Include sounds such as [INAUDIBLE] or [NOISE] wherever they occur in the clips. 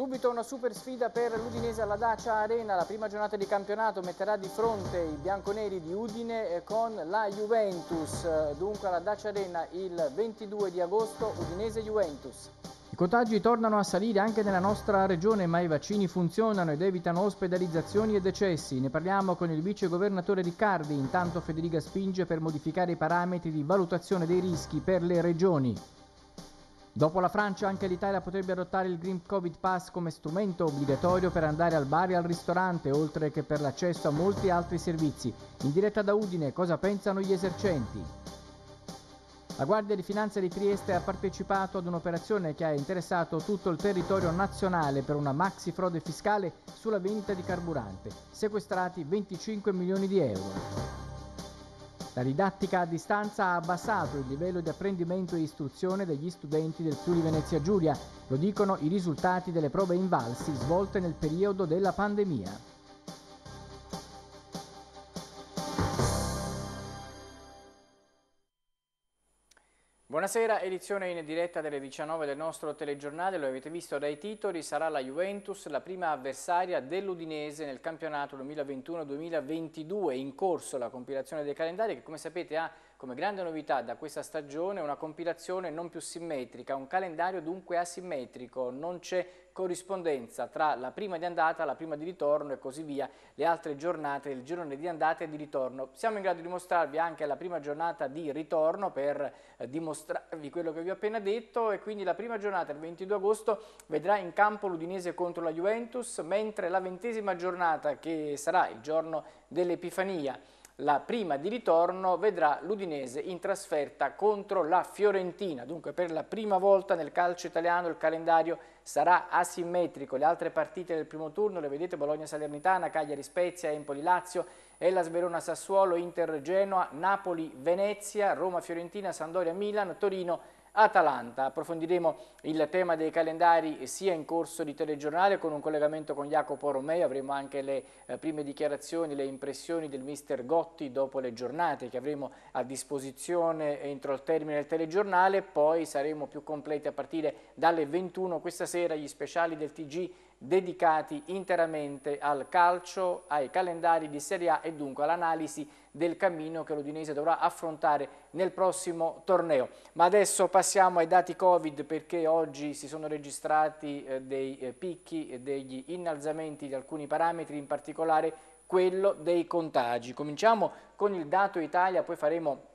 Subito una super sfida per l'Udinese alla Dacia Arena, la prima giornata di campionato metterà di fronte i bianconeri di Udine eh, con la Juventus, dunque alla Dacia Arena il 22 di agosto Udinese-Juventus. I contagi tornano a salire anche nella nostra regione, ma i vaccini funzionano ed evitano ospedalizzazioni e decessi. Ne parliamo con il vice governatore Riccardi. Intanto Federica spinge per modificare i parametri di valutazione dei rischi per le regioni. Dopo la Francia anche l'Italia potrebbe adottare il Green Covid Pass come strumento obbligatorio per andare al bar e al ristorante, oltre che per l'accesso a molti altri servizi. In diretta da Udine, cosa pensano gli esercenti? La Guardia di Finanza di Trieste ha partecipato ad un'operazione che ha interessato tutto il territorio nazionale per una maxi frode fiscale sulla vendita di carburante, sequestrati 25 milioni di euro. La didattica a distanza ha abbassato il livello di apprendimento e istruzione degli studenti del Friuli Venezia Giulia, lo dicono i risultati delle prove invalsi svolte nel periodo della pandemia. Buonasera, edizione in diretta delle 19 del nostro telegiornale, lo avete visto dai titoli, sarà la Juventus la prima avversaria dell'Udinese nel campionato 2021-2022, in corso la compilazione dei calendari che come sapete ha come grande novità da questa stagione una compilazione non più simmetrica, un calendario dunque asimmetrico, non c'è corrispondenza tra la prima di andata, la prima di ritorno e così via, le altre giornate del girone di andata e di ritorno. Siamo in grado di mostrarvi anche la prima giornata di ritorno per eh, dimostrarvi quello che vi ho appena detto. E quindi la prima giornata, il 22 agosto, vedrà in campo l'Udinese contro la Juventus, mentre la ventesima giornata, che sarà il giorno dell'Epifania, la prima di ritorno vedrà l'Udinese in trasferta contro la Fiorentina. Dunque per la prima volta nel calcio italiano il calendario sarà asimmetrico. Le altre partite del primo turno le vedete Bologna-Salernitana, Cagliari-Spezia, Empoli-Lazio, Hellas-Verona-Sassuolo, Inter-Genoa, Napoli-Venezia, Roma-Fiorentina, Sandoria-Milan, Torino Atalanta. Approfondiremo il tema dei calendari sia in corso di telegiornale con un collegamento con Jacopo Romeo, avremo anche le eh, prime dichiarazioni, le impressioni del mister Gotti dopo le giornate che avremo a disposizione entro il termine del telegiornale, poi saremo più completi a partire dalle 21 questa sera gli speciali del TG dedicati interamente al calcio, ai calendari di Serie A e dunque all'analisi del cammino che l'Udinese dovrà affrontare nel prossimo torneo. Ma adesso passiamo ai dati Covid perché oggi si sono registrati eh, dei eh, picchi e degli innalzamenti di alcuni parametri, in particolare quello dei contagi. Cominciamo con il dato Italia, poi faremo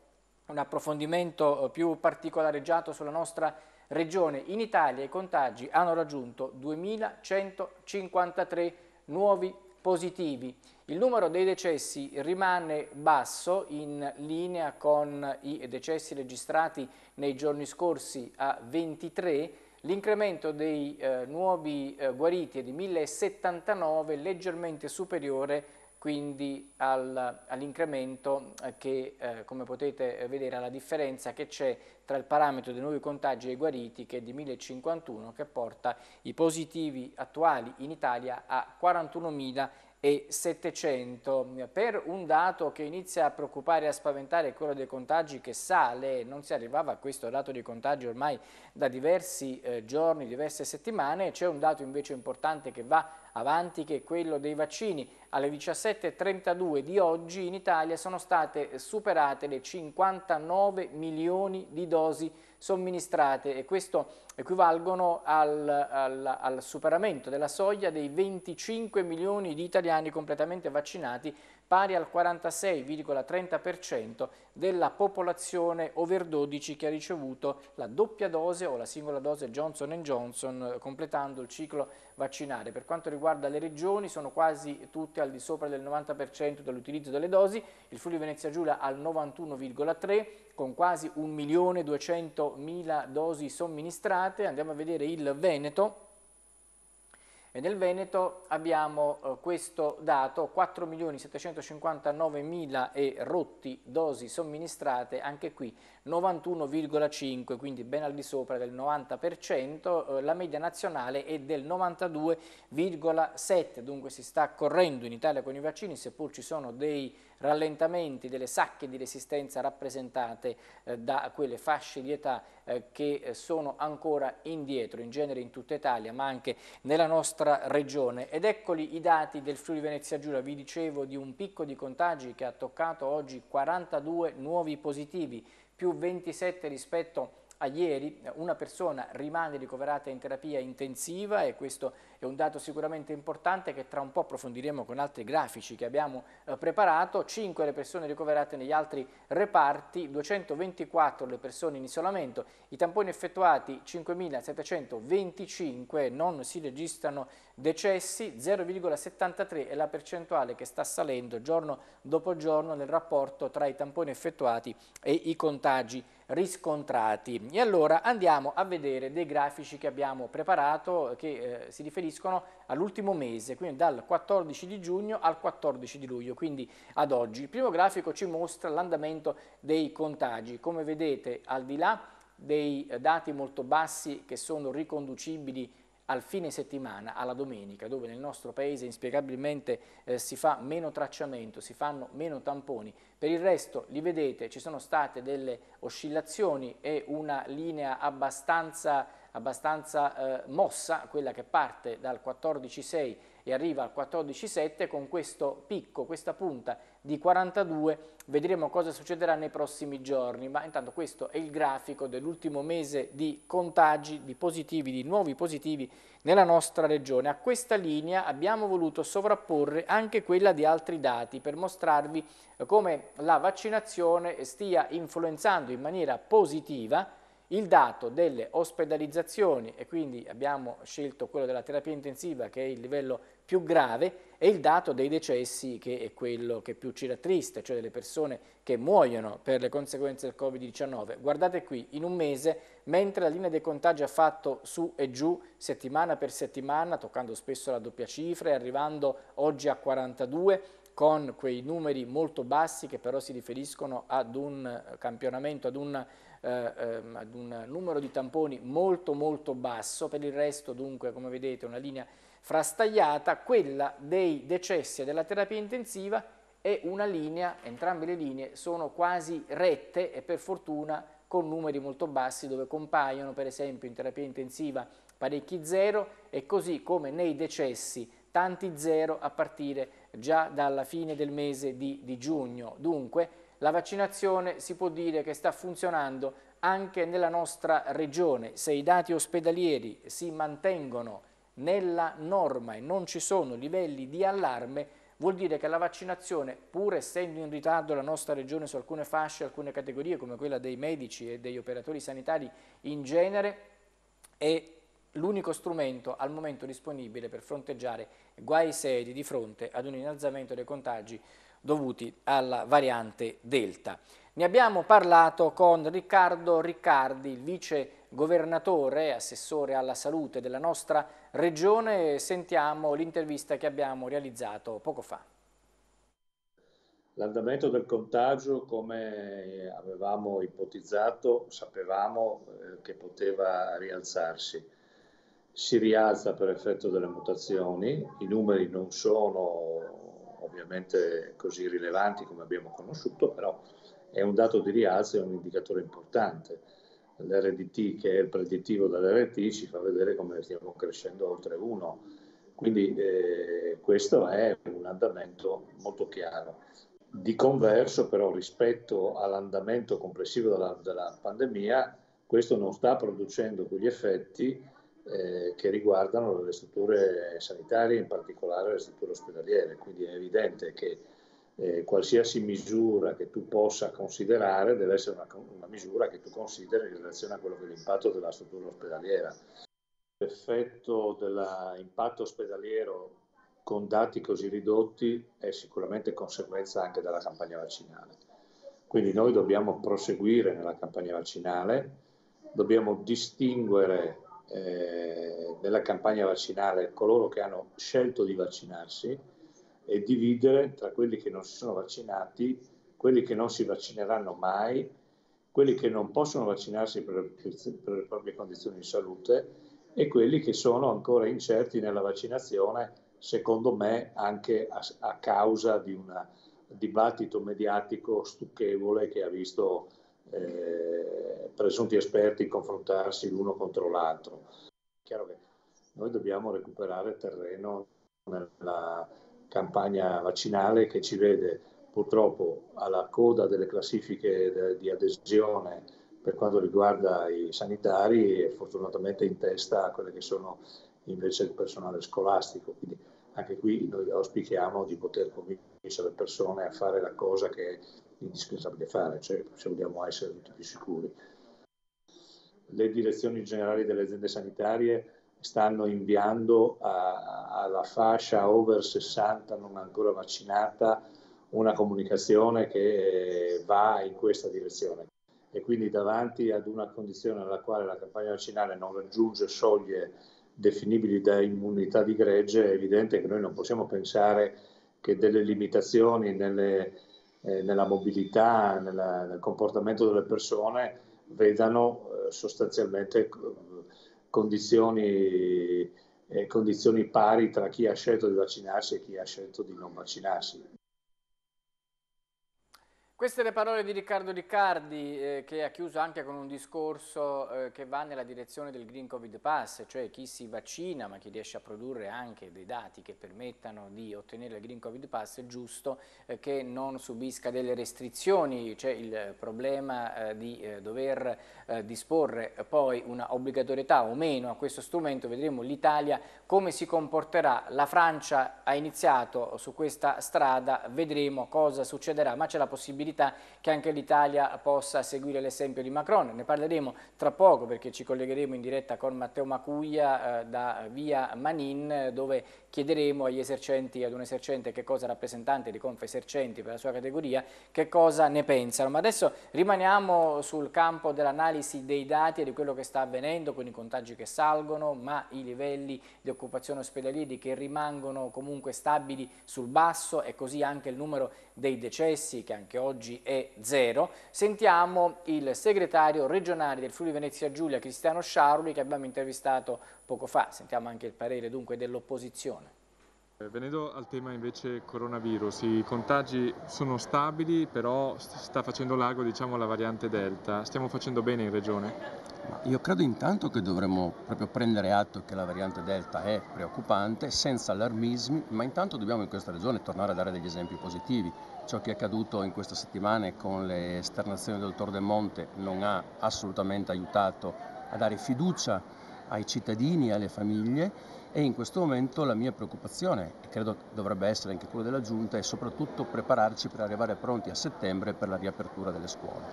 un approfondimento eh, più particolareggiato sulla nostra regione. In Italia i contagi hanno raggiunto 2.153 nuovi positivi. Il numero dei decessi rimane basso in linea con i decessi registrati nei giorni scorsi a 23, l'incremento dei eh, nuovi eh, guariti è di 1079, leggermente superiore quindi al, all'incremento eh, che, eh, come potete vedere, alla differenza che c'è tra il parametro dei nuovi contagi e i guariti che è di 1051 che porta i positivi attuali in Italia a 41.000 e 700 per un dato che inizia a preoccupare e a spaventare quello dei contagi che sale, non si arrivava a questo dato di contagi ormai da diversi eh, giorni, diverse settimane, c'è un dato invece importante che va avanti che quello dei vaccini. Alle 17.32 di oggi in Italia sono state superate le 59 milioni di dosi somministrate e questo equivalgono al, al, al, superamento della soglia dei 25 milioni di italiani completamente vaccinati pari al 46,30% della popolazione over 12 che ha ricevuto la doppia dose o la singola dose Johnson Johnson completando il ciclo vaccinale. Per quanto riguarda le regioni sono quasi tutte al di sopra del 90% dell'utilizzo delle dosi, il Friuli Venezia Giulia al 91,3% con quasi 1.200.000 dosi somministrate, andiamo a vedere il Veneto E nel Veneto abbiamo eh, questo dato, 4.759.000 e rotti dosi somministrate, anche qui 91,5, quindi ben al di sopra del 90%, eh, la media nazionale è del 92,7, dunque si sta correndo in Italia con i vaccini, seppur ci sono dei rallentamenti delle sacche di resistenza rappresentate eh, da quelle fasce di età eh, che eh, sono ancora indietro, in genere in tutta Italia, ma anche nella nostra regione. Ed eccoli i dati del Friuli Venezia Giulia, vi dicevo di un picco di contagi che ha toccato oggi 42 nuovi positivi, più 27 rispetto a ieri una persona rimane ricoverata in terapia intensiva e questo è un dato sicuramente importante che tra un po' approfondiremo con altri grafici che abbiamo eh, preparato, 5 le persone ricoverate negli altri reparti, 224 le persone in isolamento, i tamponi effettuati 5.725, non si registrano decessi, 0,73 è la percentuale che sta salendo giorno dopo giorno nel rapporto tra i tamponi effettuati e i contagi riscontrati. E allora andiamo a vedere dei grafici che abbiamo preparato che eh, si riferiscono all'ultimo mese, quindi dal 14 di giugno al 14 di luglio, quindi ad oggi. Il primo grafico ci mostra l'andamento dei contagi. Come vedete, al di là dei dati molto bassi che sono riconducibili al fine settimana, alla domenica, dove nel nostro paese inspiegabilmente eh, si fa meno tracciamento, si fanno meno tamponi. Per il resto, li vedete, ci sono state delle oscillazioni e una linea abbastanza, abbastanza eh, mossa, quella che parte dal 14,6 e arriva al 14,7 con questo picco, questa punta di 42, vedremo cosa succederà nei prossimi giorni, ma intanto questo è il grafico dell'ultimo mese di contagi, di positivi, di nuovi positivi nella nostra regione. A questa linea abbiamo voluto sovrapporre anche quella di altri dati per mostrarvi come la vaccinazione stia influenzando in maniera positiva il dato delle ospedalizzazioni e quindi abbiamo scelto quello della terapia intensiva che è il livello più grave e il dato dei decessi che è quello che più ci rattrista, cioè delle persone che muoiono per le conseguenze del Covid-19. Guardate qui, in un mese, mentre la linea dei contagi ha fatto su e giù settimana per settimana, toccando spesso la doppia cifra e arrivando oggi a 42, con quei numeri molto bassi che però si riferiscono ad un campionamento, ad un eh, ehm, ad un numero di tamponi molto molto basso, per il resto dunque come vedete una linea frastagliata, quella dei decessi e della terapia intensiva è una linea, entrambe le linee sono quasi rette e per fortuna con numeri molto bassi dove compaiono per esempio in terapia intensiva parecchi zero e così come nei decessi tanti zero a partire già dalla fine del mese di, di giugno. Dunque la vaccinazione si può dire che sta funzionando anche nella nostra regione. Se i dati ospedalieri si mantengono nella norma e non ci sono livelli di allarme, vuol dire che la vaccinazione, pur essendo in ritardo la nostra regione su alcune fasce, alcune categorie come quella dei medici e degli operatori sanitari in genere, è l'unico strumento al momento disponibile per fronteggiare guai seri di fronte ad un innalzamento dei contagi dovuti alla variante Delta. Ne abbiamo parlato con Riccardo Riccardi, il vice governatore e assessore alla salute della nostra regione. Sentiamo l'intervista che abbiamo realizzato poco fa. L'andamento del contagio, come avevamo ipotizzato, sapevamo eh, che poteva rialzarsi. Si rialza per effetto delle mutazioni, i numeri non sono ovviamente così rilevanti come abbiamo conosciuto, però è un dato di rialzo, è un indicatore importante. L'RDT, che è il predittivo dell'RT, ci fa vedere come stiamo crescendo oltre 1. Quindi eh, questo è un andamento molto chiaro. Di converso, però, rispetto all'andamento complessivo della, della pandemia, questo non sta producendo quegli effetti eh, che riguardano le strutture sanitarie, in particolare le strutture ospedaliere. Quindi è evidente che eh, qualsiasi misura che tu possa considerare deve essere una, una, misura che tu consideri in relazione a quello che è l'impatto della struttura ospedaliera. L'effetto dell'impatto ospedaliero con dati così ridotti è sicuramente conseguenza anche della campagna vaccinale. Quindi noi dobbiamo proseguire nella campagna vaccinale, dobbiamo distinguere eh, nella campagna vaccinale coloro che hanno scelto di vaccinarsi e dividere tra quelli che non si sono vaccinati, quelli che non si vaccineranno mai, quelli che non possono vaccinarsi per, per le proprie condizioni di salute e quelli che sono ancora incerti nella vaccinazione, secondo me anche a, a causa di un dibattito mediatico stucchevole che ha visto eh, presunti esperti confrontarsi l'uno contro l'altro. Chiaro che noi dobbiamo recuperare terreno nella campagna vaccinale che ci vede purtroppo alla coda delle classifiche di adesione per quanto riguarda i sanitari e fortunatamente in testa a quelle che sono invece il personale scolastico. Quindi anche qui noi auspichiamo di poter convincere le persone a fare la cosa che è indispensabile fare, cioè se vogliamo essere tutti più sicuri. Le direzioni generali delle aziende sanitarie stanno inviando a, alla fascia over 60 non ancora vaccinata una comunicazione che va in questa direzione. E quindi davanti ad una condizione nella quale la campagna vaccinale non raggiunge soglie definibili da immunità di gregge, è evidente che noi non possiamo pensare che delle limitazioni nelle, eh, nella mobilità, nella, nel comportamento delle persone vedano eh, sostanzialmente condizioni, eh, condizioni pari tra chi ha scelto di vaccinarsi e chi ha scelto di non vaccinarsi. Queste le parole di Riccardo Riccardi eh, che ha chiuso anche con un discorso eh, che va nella direzione del Green Covid Pass, cioè chi si vaccina ma chi riesce a produrre anche dei dati che permettano di ottenere il Green Covid Pass è giusto eh, che non subisca delle restrizioni, c'è il problema eh, di eh, dover eh, disporre poi una obbligatorietà o meno a questo strumento, vedremo l'Italia come si comporterà, la Francia ha iniziato su questa strada, vedremo cosa succederà, ma c'è la possibilità possibilità che anche l'Italia possa seguire l'esempio di Macron. Ne parleremo tra poco perché ci collegheremo in diretta con Matteo Macuglia eh, da via Manin dove chiederemo agli esercenti, ad un esercente che cosa rappresentante di Confesercenti per la sua categoria, che cosa ne pensano. Ma adesso rimaniamo sul campo dell'analisi dei dati e di quello che sta avvenendo con i contagi che salgono, ma i livelli di occupazione ospedalieri che rimangono comunque stabili sul basso e così anche il numero dei decessi che anche oggi è zero. Sentiamo il segretario regionale del Friuli Venezia Giulia, Cristiano Sciaroli, che abbiamo intervistato poco fa. Sentiamo anche il parere dunque dell'opposizione. Eh, venendo al tema invece coronavirus, i contagi sono stabili, però sta facendo largo diciamo, la variante Delta. Stiamo facendo bene in regione? Io credo intanto che dovremmo proprio prendere atto che la variante Delta è preoccupante, senza allarmismi, ma intanto dobbiamo in questa regione tornare a dare degli esempi positivi. Ciò che è accaduto in queste settimane con le esternazioni del Tor del Monte non ha assolutamente aiutato a dare fiducia ai cittadini e alle famiglie e in questo momento la mia preoccupazione, e credo dovrebbe essere anche quella della Giunta, è soprattutto prepararci per arrivare pronti a settembre per la riapertura delle scuole.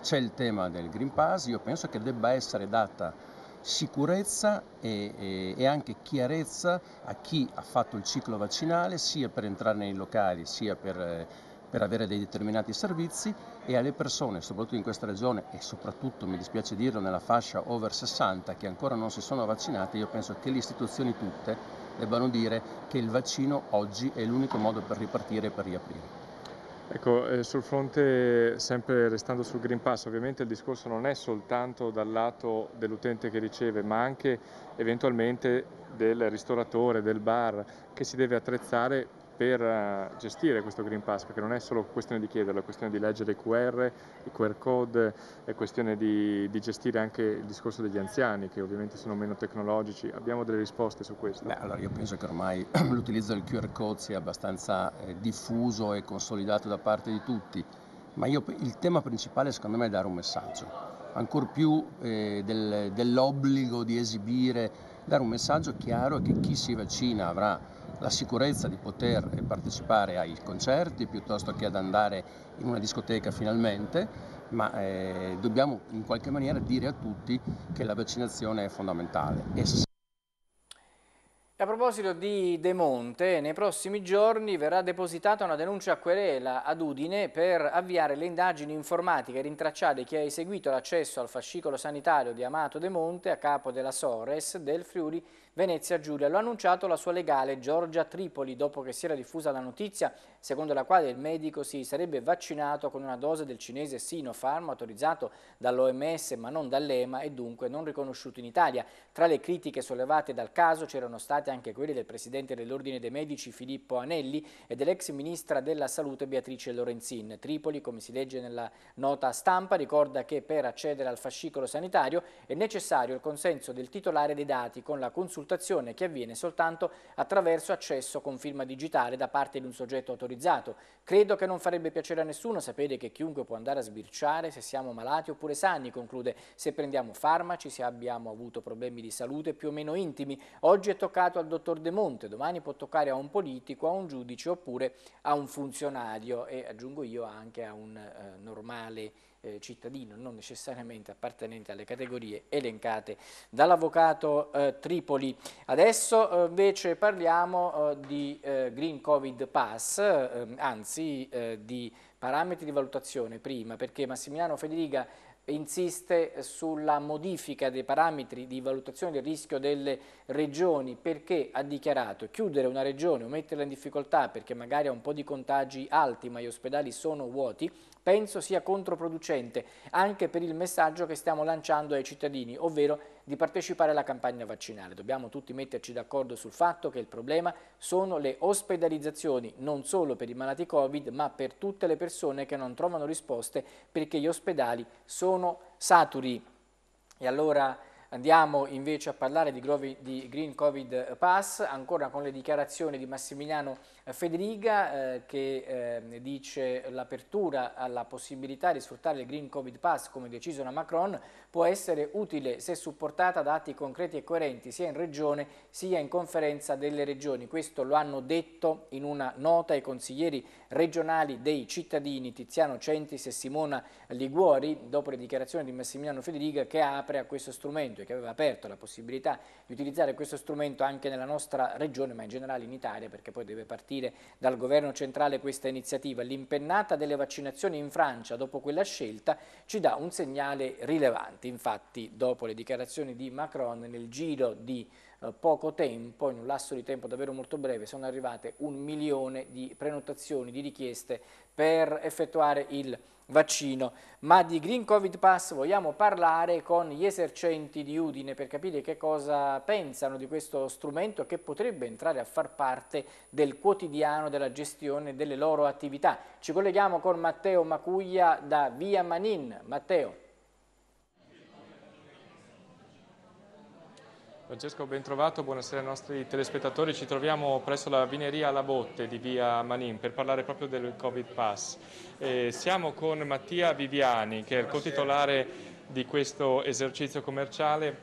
C'è il tema del Green Pass, io penso che debba essere data sicurezza e, e, e, anche chiarezza a chi ha fatto il ciclo vaccinale sia per entrare nei locali sia per, per, avere dei determinati servizi e alle persone, soprattutto in questa regione e soprattutto, mi dispiace dirlo, nella fascia over 60 che ancora non si sono vaccinate, io penso che le istituzioni tutte debbano dire che il vaccino oggi è l'unico modo per ripartire e per riaprire. Ecco, eh, sul fronte, sempre restando sul Green Pass, ovviamente il discorso non è soltanto dal lato dell'utente che riceve, ma anche eventualmente del ristoratore, del bar, che si deve attrezzare per eh, gestire questo Green Pass, perché non è solo questione di chiederlo, è questione di leggere i QR, i QR code, è questione di, di, gestire anche il discorso degli anziani, che ovviamente sono meno tecnologici. Abbiamo delle risposte su questo? Beh, allora io penso che ormai [CLEARS THROAT] l'utilizzo del QR code sia abbastanza eh, diffuso e consolidato da parte di tutti, ma io, il tema principale secondo me è dare un messaggio, ancor più eh, del, dell'obbligo di esibire, dare un messaggio chiaro che chi si vaccina avrà la sicurezza di poter partecipare ai concerti piuttosto che ad andare in una discoteca finalmente, ma eh, dobbiamo in qualche maniera dire a tutti che la vaccinazione è fondamentale. A proposito di De Monte, nei prossimi giorni verrà depositata una denuncia a querela ad Udine per avviare le indagini informatiche e rintracciare chi ha eseguito l'accesso al fascicolo sanitario di Amato De Monte a capo della Sores del Friuli Venezia Giulia. Lo ha annunciato la sua legale Giorgia Tripoli dopo che si era diffusa la notizia secondo la quale il medico si sarebbe vaccinato con una dose del cinese Sinopharm autorizzato dall'OMS ma non dall'EMA e dunque non riconosciuto in Italia. Tra le critiche sollevate dal caso c'erano state anche quelle del presidente dell'Ordine dei Medici Filippo Anelli e dell'ex ministra della Salute Beatrice Lorenzin. Tripoli, come si legge nella nota stampa, ricorda che per accedere al fascicolo sanitario è necessario il consenso del titolare dei dati con la consultazione consultazione che avviene soltanto attraverso accesso con firma digitale da parte di un soggetto autorizzato. Credo che non farebbe piacere a nessuno sapere che chiunque può andare a sbirciare se siamo malati oppure sani, conclude, se prendiamo farmaci, se abbiamo avuto problemi di salute più o meno intimi. Oggi è toccato al dottor De Monte, domani può toccare a un politico, a un giudice oppure a un funzionario e aggiungo io anche a un eh, normale eh, cittadino, non necessariamente appartenente alle categorie elencate dall'avvocato eh, Tripoli. Adesso eh, invece parliamo eh, di eh, Green Covid Pass, ehm, anzi eh, di parametri di valutazione prima, perché Massimiliano Federica insiste sulla modifica dei parametri di valutazione del rischio delle regioni. Perché ha dichiarato chiudere una regione o metterla in difficoltà perché magari ha un po' di contagi alti ma gli ospedali sono vuoti penso sia controproducente anche per il messaggio che stiamo lanciando ai cittadini, ovvero di partecipare alla campagna vaccinale. Dobbiamo tutti metterci d'accordo sul fatto che il problema sono le ospedalizzazioni, non solo per i malati Covid, ma per tutte le persone che non trovano risposte perché gli ospedali sono saturi. E allora Andiamo invece a parlare di, Green Covid Pass, ancora con le dichiarazioni di Massimiliano Federiga eh, che eh, dice l'apertura alla possibilità di sfruttare il Green Covid Pass come deciso da Macron può essere utile se supportata da atti concreti e coerenti sia in regione sia in conferenza delle regioni. Questo lo hanno detto in una nota i consiglieri regionali dei cittadini Tiziano Centis e Simona Liguori dopo le dichiarazioni di Massimiliano Federiga che apre a questo strumento e che aveva aperto la possibilità di utilizzare questo strumento anche nella nostra regione ma in generale in Italia perché poi deve partire partire dal governo centrale questa iniziativa. L'impennata delle vaccinazioni in Francia dopo quella scelta ci dà un segnale rilevante. Infatti dopo le dichiarazioni di Macron nel giro di eh, poco tempo, in un lasso di tempo davvero molto breve, sono arrivate un milione di prenotazioni, di richieste per effettuare il vaccino, ma di Green Covid Pass vogliamo parlare con gli esercenti di Udine per capire che cosa pensano di questo strumento che potrebbe entrare a far parte del quotidiano della gestione delle loro attività. Ci colleghiamo con Matteo Macuglia da Via Manin. Matteo. Francesco, ben trovato, buonasera ai nostri telespettatori. Ci troviamo presso la vineria alla Botte di via Manin per parlare proprio del Covid Pass. E siamo con Mattia Viviani, che è il co-titolare di questo esercizio commerciale.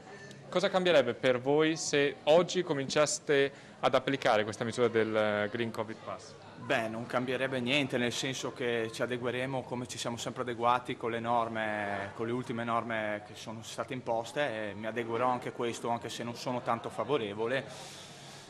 Cosa cambierebbe per voi se oggi cominciaste ad applicare questa misura del Green Covid Pass? Beh, non cambierebbe niente, nel senso che ci adegueremo come ci siamo sempre adeguati con le norme, con le ultime norme che sono state imposte e mi adeguerò anche a questo, anche se non sono tanto favorevole,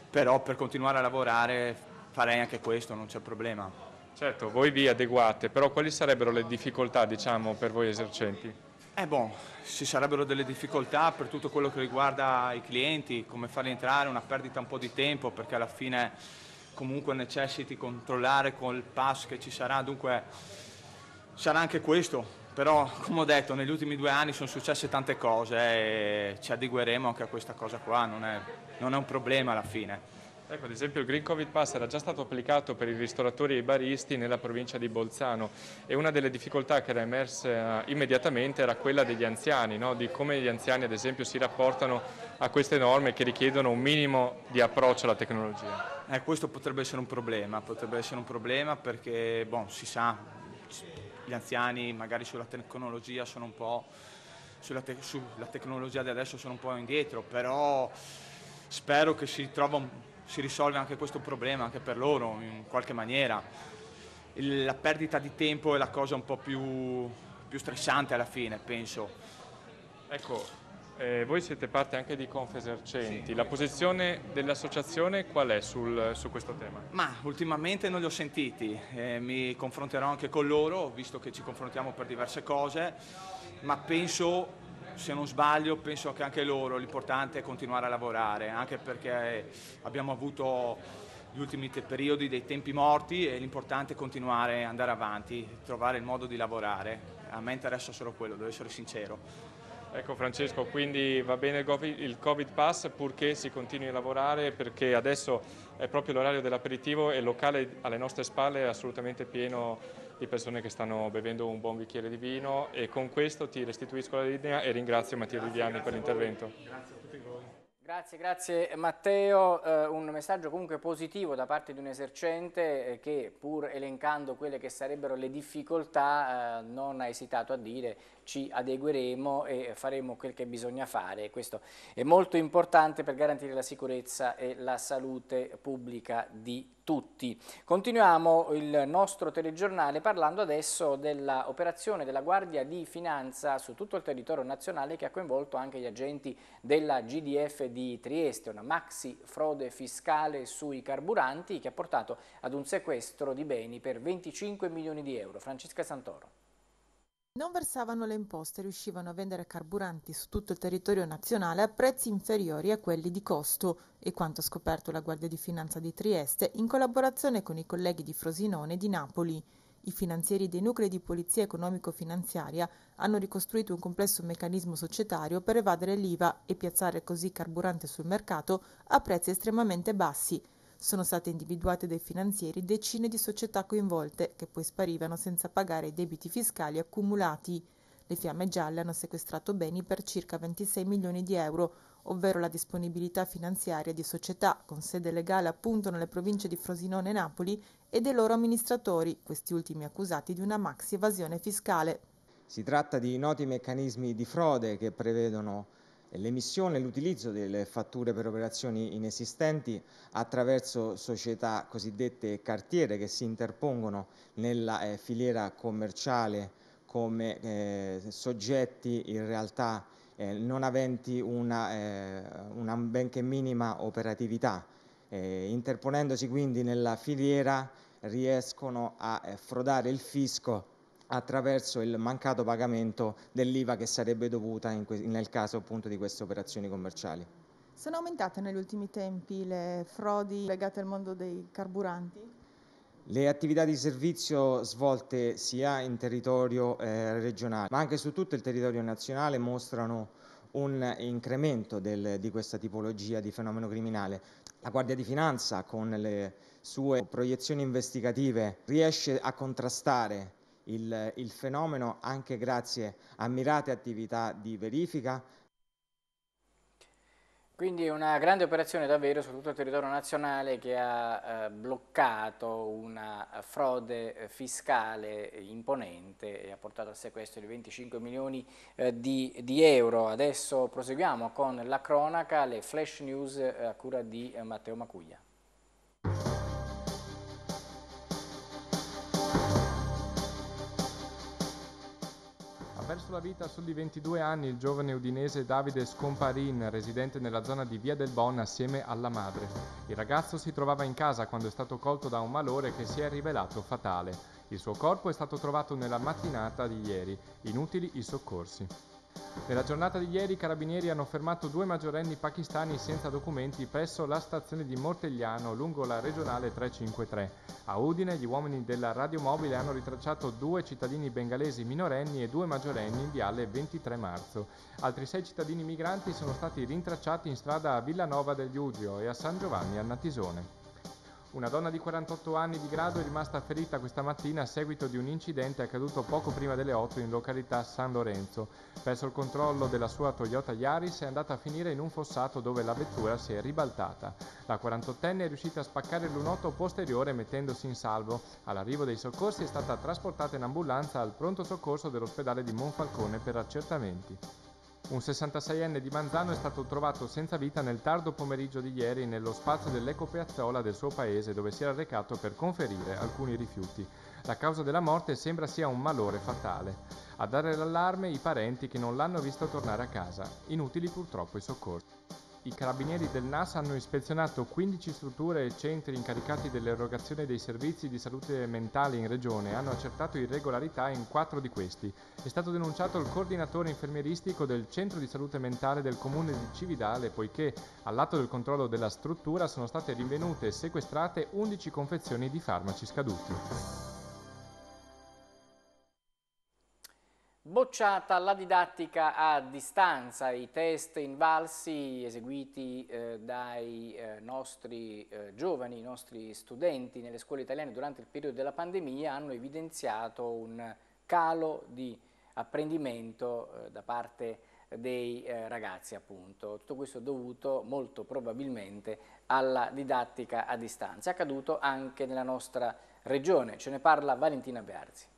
però per continuare a lavorare farei anche questo, non c'è problema. Certo, voi vi adeguate, però quali sarebbero le difficoltà diciamo, per voi esercenti? Eh bon, ci sarebbero delle difficoltà per tutto quello che riguarda i clienti, come farli entrare, una perdita un po' di tempo perché alla fine comunque necessiti controllare col pass che ci sarà, dunque sarà anche questo. Però, come ho detto, negli ultimi due anni sono successe tante cose e ci adegueremo anche a questa cosa qua, non è, non è un problema alla fine. Ecco, ad esempio il Green Covid Pass era già stato applicato per i ristoratori e i baristi nella provincia di Bolzano e una delle difficoltà che era emersa immediatamente era quella degli anziani, no? di come gli anziani ad esempio si rapportano a queste norme che richiedono un minimo di approccio alla tecnologia. Eh, questo potrebbe essere un problema, potrebbe essere un problema perché bon, si sa, gli anziani magari sulla tecnologia sono un po' sulla, te sulla tecnologia di adesso sono un po' indietro, però spero che si trova un si risolve anche questo problema anche per loro in qualche maniera. Il, la perdita di tempo è la cosa un po' più, più stressante alla fine, penso. Ecco, Eh, voi siete parte anche di Confesercenti, sì. la posizione dell'associazione qual è sul, su questo tema? Ma ultimamente non li ho sentiti, eh, mi confronterò anche con loro, visto che ci confrontiamo per diverse cose, ma penso, se non sbaglio, penso che anche loro l'importante è continuare a lavorare, anche perché abbiamo avuto gli ultimi periodi dei tempi morti e l'importante è continuare ad andare avanti, trovare il modo di lavorare. A me interessa solo quello, devo essere sincero. Ecco Francesco, quindi va bene il Covid Pass purché si continui a lavorare perché adesso è proprio l'orario dell'aperitivo e il locale alle nostre spalle è assolutamente pieno di persone che stanno bevendo un buon bicchiere di vino e con questo ti restituisco la linea e ringrazio Mattia Viviani per l'intervento. Grazie a tutti voi. Grazie, grazie Matteo. Eh, un messaggio comunque positivo da parte di un esercente eh, che pur elencando quelle che sarebbero le difficoltà eh, non ha esitato a dire ci adegueremo e faremo quel che bisogna fare. Questo è molto importante per garantire la sicurezza e la salute pubblica di tutti. Continuiamo il nostro telegiornale parlando adesso dell'operazione della Guardia di Finanza su tutto il territorio nazionale che ha coinvolto anche gli agenti della GDF di Trieste, una maxi frode fiscale sui carburanti che ha portato ad un sequestro di beni per 25 milioni di euro. Francesca Santoro. Non versavano le imposte e riuscivano a vendere carburanti su tutto il territorio nazionale a prezzi inferiori a quelli di costo e quanto ha scoperto la Guardia di Finanza di Trieste in collaborazione con i colleghi di Frosinone di Napoli. I finanzieri dei nuclei di polizia economico-finanziaria hanno ricostruito un complesso meccanismo societario per evadere l'IVA e piazzare così carburante sul mercato a prezzi estremamente bassi, sono state individuate dai finanzieri decine di società coinvolte, che poi sparivano senza pagare i debiti fiscali accumulati. Le fiamme gialle hanno sequestrato beni per circa 26 milioni di euro, ovvero la disponibilità finanziaria di società con sede legale appunto nelle province di Frosinone e Napoli e dei loro amministratori, questi ultimi accusati di una maxi evasione fiscale. Si tratta di noti meccanismi di frode che prevedono l'emissione e l'utilizzo delle fatture per operazioni inesistenti attraverso società cosiddette cartiere che si interpongono nella eh, filiera commerciale come eh, soggetti in realtà eh, non aventi una, eh, una, benché minima operatività. Eh, interponendosi quindi nella filiera riescono a eh, frodare il fisco attraverso il mancato pagamento dell'IVA che sarebbe dovuta nel caso appunto di queste operazioni commerciali. Sono aumentate negli ultimi tempi le frodi legate al mondo dei carburanti? Le attività di servizio svolte sia in territorio eh, regionale ma anche su tutto il territorio nazionale mostrano un incremento del, di questa tipologia di fenomeno criminale. La Guardia di Finanza con le sue proiezioni investigative riesce a contrastare il, il fenomeno anche grazie a mirate attività di verifica. Quindi una grande operazione davvero su tutto il territorio nazionale che ha eh, bloccato una frode fiscale imponente e ha portato al sequestro di 25 milioni eh, di, di, euro. Adesso proseguiamo con la cronaca, le flash news eh, a cura di eh, Matteo Macuglia. Perso la vita a soli 22 anni il giovane udinese Davide Scomparin, residente nella zona di Via del Bon assieme alla madre. Il ragazzo si trovava in casa quando è stato colto da un malore che si è rivelato fatale. Il suo corpo è stato trovato nella mattinata di ieri. Inutili i soccorsi. Nella giornata di ieri i carabinieri hanno fermato due maggiorenni pakistani senza documenti presso la stazione di Mortegliano lungo la regionale 353. A Udine gli uomini della radiomobile hanno ritracciato due cittadini bengalesi minorenni e due maggiorenni in viale 23 marzo. Altri sei cittadini migranti sono stati rintracciati in strada a Villanova del Giugio e a San Giovanni al Natisone. Una donna di 48 anni di grado è rimasta ferita questa mattina a seguito di un incidente accaduto poco prima delle 8 in località San Lorenzo. Perso il controllo della sua Toyota Yaris è andata a finire in un fossato dove la vettura si è ribaltata. La 48enne è riuscita a spaccare lunotto posteriore mettendosi in salvo. All'arrivo dei soccorsi è stata trasportata in ambulanza al pronto soccorso dell'ospedale di Monfalcone per accertamenti. Un 66enne di Manzano è stato trovato senza vita nel tardo pomeriggio di ieri nello spazio dell'ecopiazzola del suo paese dove si era recato per conferire alcuni rifiuti. La causa della morte sembra sia un malore fatale. A dare l'allarme i parenti che non l'hanno visto tornare a casa. Inutili purtroppo i soccorsi. I carabinieri del NAS hanno ispezionato 15 strutture e centri incaricati dell'erogazione dei servizi di salute mentale in regione e hanno accertato irregolarità in quattro di questi. È stato denunciato il coordinatore infermieristico del centro di salute mentale del comune di Cividale poiché all'atto del controllo della struttura sono state rinvenute e sequestrate 11 confezioni di farmaci scaduti. Bocciata la didattica a distanza, i test invalsi eseguiti eh, dai eh, nostri eh, giovani, i nostri studenti nelle scuole italiane durante il periodo della pandemia hanno evidenziato un calo di apprendimento eh, da parte dei eh, ragazzi appunto. Tutto questo dovuto molto probabilmente alla didattica a distanza. Accaduto anche nella nostra regione, ce ne parla Valentina Bearzi.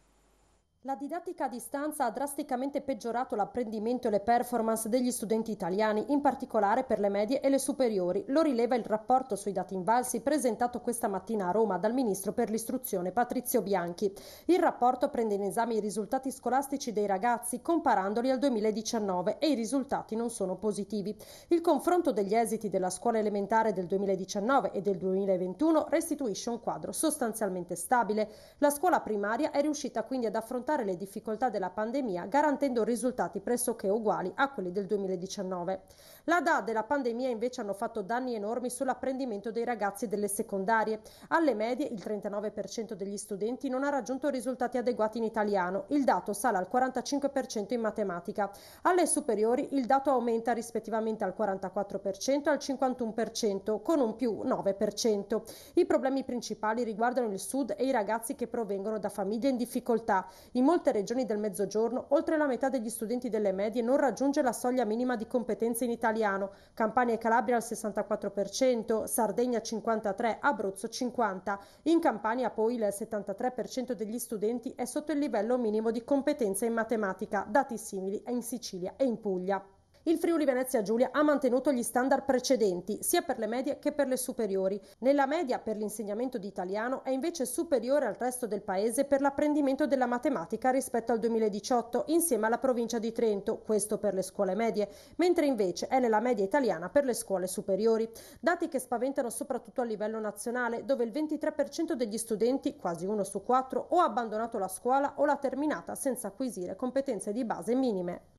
La didattica a distanza ha drasticamente peggiorato l'apprendimento e le performance degli studenti italiani, in particolare per le medie e le superiori. Lo rileva il rapporto sui dati invalsi presentato questa mattina a Roma dal ministro per l'istruzione Patrizio Bianchi. Il rapporto prende in esame i risultati scolastici dei ragazzi comparandoli al 2019 e i risultati non sono positivi. Il confronto degli esiti della scuola elementare del 2019 e del 2021 restituisce un quadro sostanzialmente stabile. La scuola primaria è riuscita quindi ad affrontare affrontare le difficoltà della pandemia garantendo risultati pressoché uguali a quelli del 2019. La DAD e la pandemia invece hanno fatto danni enormi sull'apprendimento dei ragazzi delle secondarie. Alle medie il 39% degli studenti non ha raggiunto risultati adeguati in italiano, il dato sale al 45% in matematica. Alle superiori il dato aumenta rispettivamente al 44% e al 51%, con un più 9%. I problemi principali riguardano il sud e i ragazzi che provengono da famiglie in difficoltà. In molte regioni del Mezzogiorno, oltre la metà degli studenti delle medie non raggiunge la soglia minima di competenze in italiano italiano, Campania e Calabria al 64%, Sardegna 53%, Abruzzo 50%. In Campania poi il 73% degli studenti è sotto il livello minimo di competenza in matematica, dati simili in Sicilia e in Puglia. Il Friuli Venezia Giulia ha mantenuto gli standard precedenti, sia per le medie che per le superiori. Nella media per l'insegnamento di italiano è invece superiore al resto del paese per l'apprendimento della matematica rispetto al 2018, insieme alla provincia di Trento, questo per le scuole medie, mentre invece è nella media italiana per le scuole superiori. Dati che spaventano soprattutto a livello nazionale, dove il 23% degli studenti, quasi uno su quattro, o ha abbandonato la scuola o l'ha terminata senza acquisire competenze di base minime.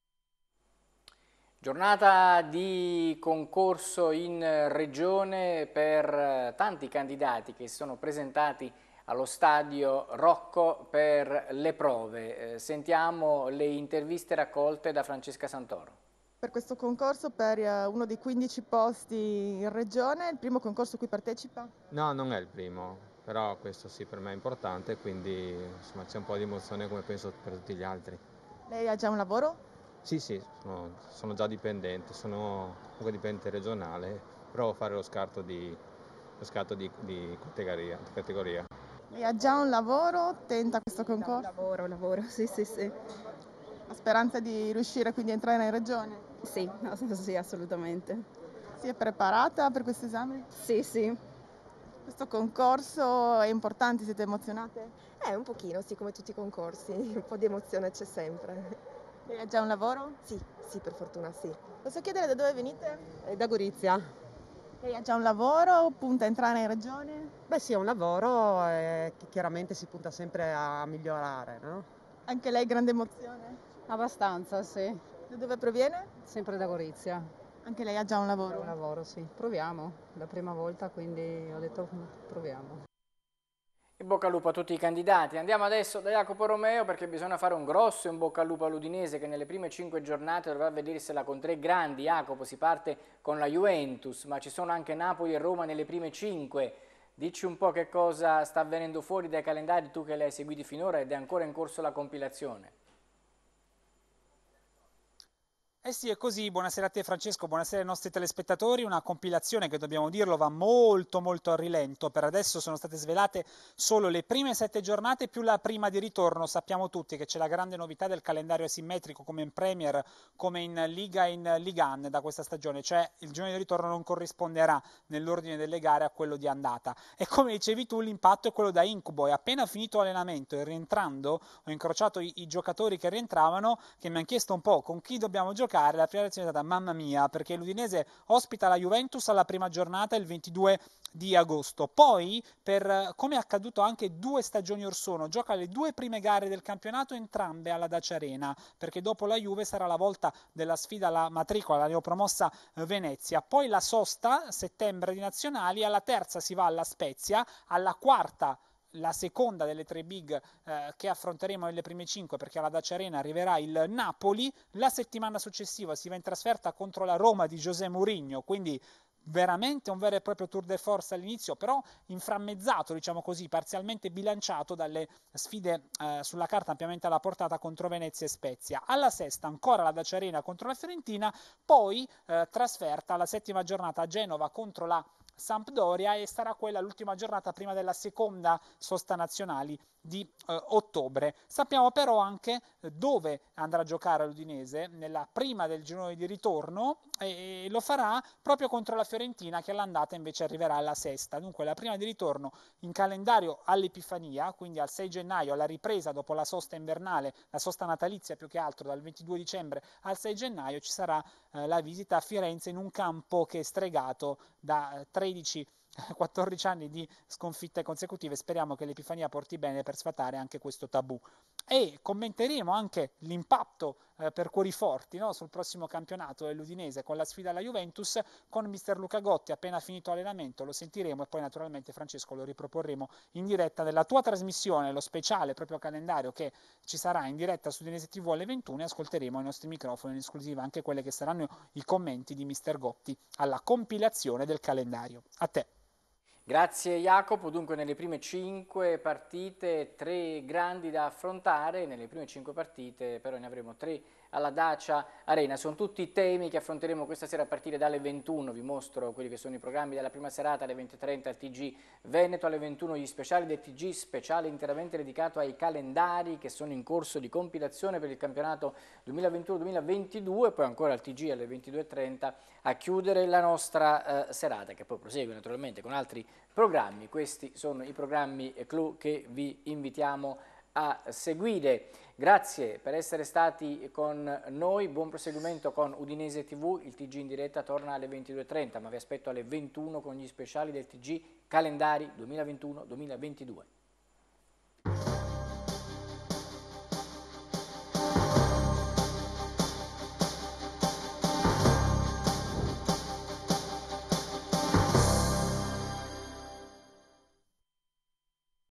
Giornata di concorso in regione per tanti candidati che si sono presentati allo stadio Rocco per le prove. Eh, sentiamo le interviste raccolte da Francesca Santoro. Per questo concorso per eh, uno dei 15 posti in regione, il primo concorso a cui partecipa? No, non è il primo, però questo sì per me è importante, quindi c'è un po' di emozione come penso per tutti gli altri. Lei ha già un lavoro? Sì, sì, sono, sono già dipendente, sono comunque dipendente regionale, provo a fare lo scarto di, lo scarto di, di categoria, categoria. E ha già un lavoro? Tenta questo concorso? Lavoro, lavoro, sì, sì, sì. Ha speranza di riuscire quindi a entrare in regione? Sì, [LAUGHS] sì, assolutamente. Si è preparata per questo esame? Sì, sì. Questo concorso è importante, siete emozionate? Eh, un pochino, sì, come tutti i concorsi, [LAUGHS] un po' di emozione c'è sempre. Lei ha già un lavoro? Sì, sì, per fortuna sì. Posso chiedere da dove venite? Eh, da Gorizia. Lei ha già un lavoro? Punta a entrare in regione? Beh sì, ho un lavoro e chiaramente si punta sempre a migliorare, no? Anche lei grande emozione? Abbastanza, sì. Da dove proviene? Sempre da Gorizia. Anche lei ha già un lavoro? Un lavoro, sì. Proviamo, la prima volta, quindi ho detto proviamo. In bocca al lupo a tutti i candidati. Andiamo adesso da Jacopo Romeo perché bisogna fare un grosso in bocca al lupo all'Udinese che nelle prime cinque giornate dovrà vedersela con tre grandi. Jacopo si parte con la Juventus, ma ci sono anche Napoli e Roma nelle prime cinque. Dici un po' che cosa sta avvenendo fuori dai calendari tu che li hai seguiti finora ed è ancora in corso la compilazione. Eh sì, è così. Buonasera a te Francesco, buonasera ai nostri telespettatori. Una compilazione che dobbiamo dirlo va molto molto a rilento. Per adesso sono state svelate solo le prime sette giornate più la prima di ritorno. Sappiamo tutti che c'è la grande novità del calendario asimmetrico come in Premier, come in Liga e in Ligan da questa stagione, cioè il giorno di ritorno non corrisponderà nell'ordine delle gare a quello di andata. E come dicevi tu, l'impatto è quello da incubo. E appena finito l'allenamento e rientrando, ho incrociato i, i giocatori che rientravano che mi hanno chiesto un po' con chi dobbiamo giocare giocare, la prima reazione è stata mamma mia, perché l'Udinese ospita la Juventus alla prima giornata il 22 di agosto. Poi, per, come è accaduto anche due stagioni or sono, gioca le due prime gare del campionato entrambe alla Dacia Arena, perché dopo la Juve sarà la volta della sfida alla matricola, la neopromossa Venezia. Poi la sosta, settembre di nazionali, alla terza si va alla Spezia, alla quarta la seconda delle tre big eh, che affronteremo nelle prime cinque perché alla Dacia Arena arriverà il Napoli, la settimana successiva si va in trasferta contro la Roma di José Mourinho, quindi veramente un vero e proprio tour de force all'inizio, però inframmezzato, diciamo così, parzialmente bilanciato dalle sfide eh, sulla carta ampiamente alla portata contro Venezia e Spezia. Alla sesta ancora la Dacia Arena contro la Fiorentina, poi eh, trasferta alla settima giornata a Genova contro la Sampdoria e sarà quella l'ultima giornata prima della seconda sosta nazionali di eh, ottobre. Sappiamo però anche eh, dove andrà a giocare l'Udinese nella prima del girone di ritorno e, e lo farà proprio contro la Fiorentina che all'andata invece arriverà alla sesta. Dunque la prima di ritorno in calendario all'Epifania, quindi al 6 gennaio, alla ripresa dopo la sosta invernale, la sosta natalizia più che altro dal 22 dicembre al 6 gennaio ci sarà eh, la visita a Firenze in un campo che è stregato da eh, tre 13-14 eh, anni di sconfitte consecutive, speriamo che l'Epifania porti bene per sfatare anche questo tabù. E commenteremo anche l'impatto eh, per cuori forti no? sul prossimo campionato dell'Udinese con la sfida alla Juventus con mister Luca Gotti appena finito allenamento, lo sentiremo e poi naturalmente Francesco lo riproporremo in diretta nella tua trasmissione, lo speciale proprio calendario che ci sarà in diretta su Udinese TV alle 21 e ascolteremo ai nostri microfoni in esclusiva anche quelli che saranno i commenti di mister Gotti alla compilazione del calendario. A te. Grazie Jacopo, dunque nelle prime cinque partite tre grandi da affrontare, nelle prime cinque partite però ne avremo tre alla Dacia Arena. Sono tutti temi che affronteremo questa sera a partire dalle 21. Vi mostro quelli che sono i programmi della prima serata alle 20.30 al TG Veneto, alle 21 gli speciali del TG, speciale interamente dedicato ai calendari che sono in corso di compilazione per il campionato 2021-2022, poi ancora al TG alle 22.30 a chiudere la nostra eh, serata che poi prosegue naturalmente con altri programmi. Questi sono i programmi clou che vi invitiamo a seguire. Grazie per essere stati con noi, buon proseguimento con Udinese TV, il TG in diretta torna alle 22.30, ma vi aspetto alle 21 con gli speciali del TG calendari 2021-2022.